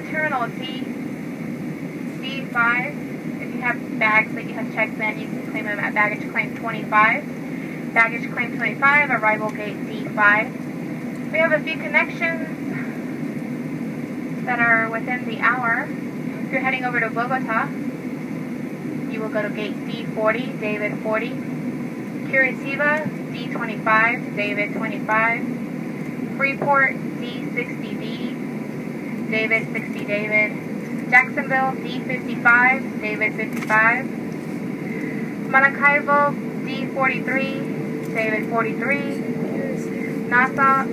Terminal D, D5. If you have bags that you have checked in, you can claim them at baggage claim 25. Baggage claim 25, arrival gate D5. We have a few connections that are within the hour. If you're heading over to Bogota, you will go to gate D40, David 40. Curitiba, D25, David 25. Freeport, D60D, David 60 David. Jacksonville, D55, David 55. Maracaibo, D43, David 43. Nassau,